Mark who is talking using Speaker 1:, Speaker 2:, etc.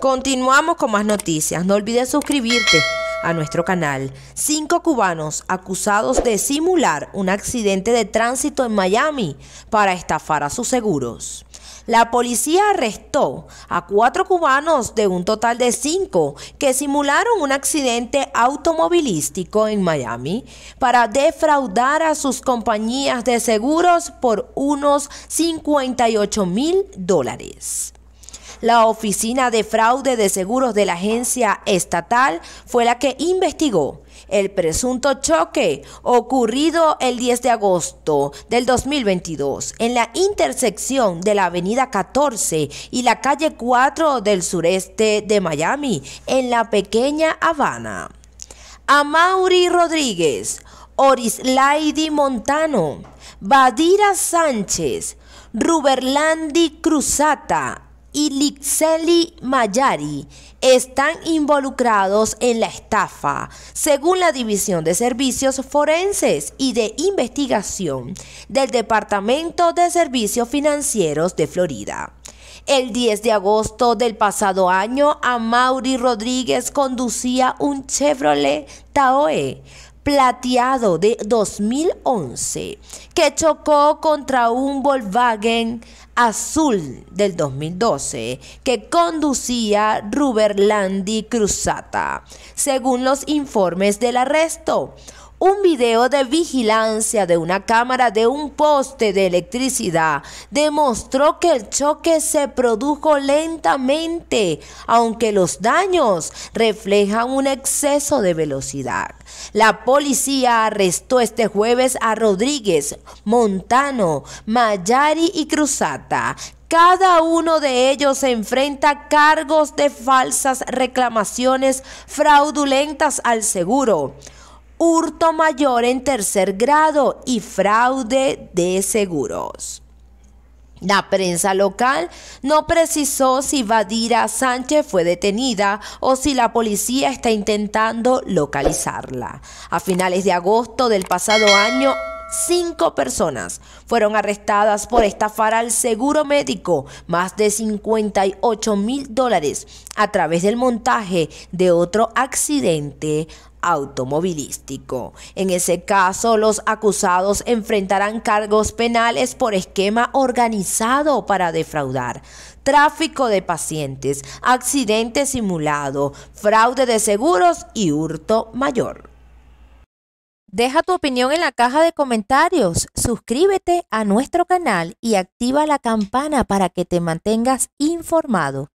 Speaker 1: Continuamos con más noticias. No olvides suscribirte a nuestro canal. Cinco cubanos acusados de simular un accidente de tránsito en Miami para estafar a sus seguros. La policía arrestó a cuatro cubanos de un total de cinco que simularon un accidente automovilístico en Miami para defraudar a sus compañías de seguros por unos 58 mil dólares. La Oficina de Fraude de Seguros de la agencia estatal fue la que investigó el presunto choque ocurrido el 10 de agosto del 2022 en la intersección de la avenida 14 y la calle 4 del sureste de Miami, en la pequeña Habana. Amaury Rodríguez, Orislaidi Montano, Badira Sánchez, Ruberlandi Cruzata, y Lixeli Mayari están involucrados en la estafa, según la División de Servicios Forenses y de Investigación del Departamento de Servicios Financieros de Florida. El 10 de agosto del pasado año, Amaury Rodríguez conducía un Chevrolet Taoe plateado de 2011 que chocó contra un Volkswagen azul del 2012 que conducía Ruberlandi Cruzata, según los informes del arresto un video de vigilancia de una cámara de un poste de electricidad demostró que el choque se produjo lentamente, aunque los daños reflejan un exceso de velocidad. La policía arrestó este jueves a Rodríguez, Montano, Mayari y Cruzata, cada uno de ellos se enfrenta cargos de falsas reclamaciones fraudulentas al seguro hurto mayor en tercer grado y fraude de seguros. La prensa local no precisó si Vadira Sánchez fue detenida o si la policía está intentando localizarla. A finales de agosto del pasado año, cinco personas fueron arrestadas por estafar al seguro médico más de 58 mil dólares a través del montaje de otro accidente automovilístico. En ese caso, los acusados enfrentarán cargos penales por esquema organizado para defraudar, tráfico de pacientes, accidente simulado, fraude de seguros y hurto mayor. Deja tu opinión en la caja de comentarios, suscríbete a nuestro canal y activa la campana para que te mantengas informado.